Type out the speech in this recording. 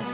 you